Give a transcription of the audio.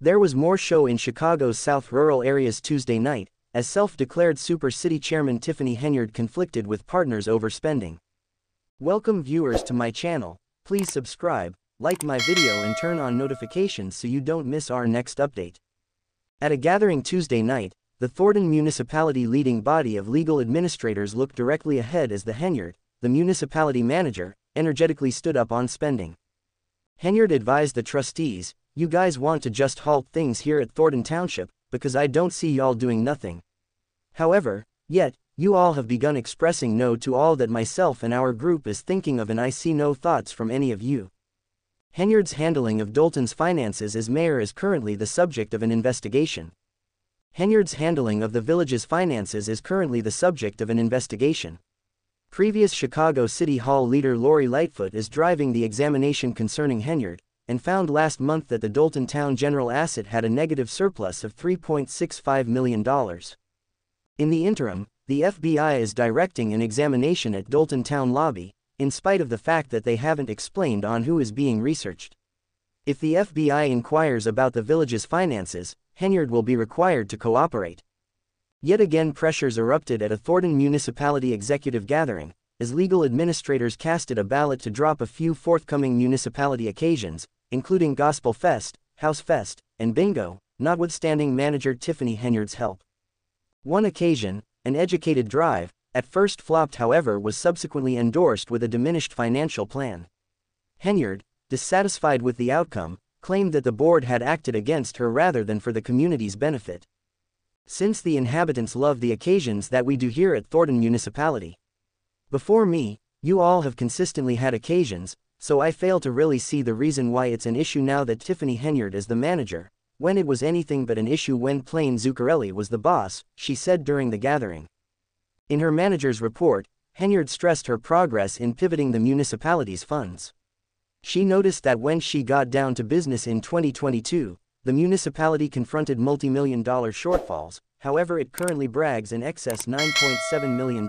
There was more show in Chicago's South rural areas Tuesday night, as self-declared Super City Chairman Tiffany Henyard conflicted with partners over spending. Welcome viewers to my channel, please subscribe, like my video and turn on notifications so you don't miss our next update. At a gathering Tuesday night, the Thornton municipality leading body of legal administrators looked directly ahead as the Henyard, the municipality manager, energetically stood up on spending. Henyard advised the trustees, you guys want to just halt things here at Thornton Township, because I don't see y'all doing nothing. However, yet, you all have begun expressing no to all that myself and our group is thinking of and I see no thoughts from any of you. Henyard's handling of Dolton's finances as mayor is currently the subject of an investigation. Henyard's handling of the village's finances is currently the subject of an investigation. Previous Chicago City Hall leader Lori Lightfoot is driving the examination concerning Henyard, and found last month that the Dolton Town general asset had a negative surplus of $3.65 million. In the interim, the FBI is directing an examination at Dolton Town lobby, in spite of the fact that they haven't explained on who is being researched. If the FBI inquires about the village's finances, Henyard will be required to cooperate. Yet again pressures erupted at a Thornton municipality executive gathering, as legal administrators casted a ballot to drop a few forthcoming municipality occasions, including Gospel Fest, House Fest, and Bingo, notwithstanding manager Tiffany Henyard's help. One occasion, an educated drive, at first flopped however was subsequently endorsed with a diminished financial plan. Henyard, dissatisfied with the outcome, claimed that the board had acted against her rather than for the community's benefit. Since the inhabitants love the occasions that we do here at Thornton Municipality. Before me, you all have consistently had occasions, so I fail to really see the reason why it's an issue now that Tiffany Henyard is the manager, when it was anything but an issue when Plain Zuccarelli was the boss, she said during the gathering. In her manager's report, Henyard stressed her progress in pivoting the municipality's funds. She noticed that when she got down to business in 2022, the municipality confronted multi-million dollar shortfalls, however it currently brags in excess $9.7 million.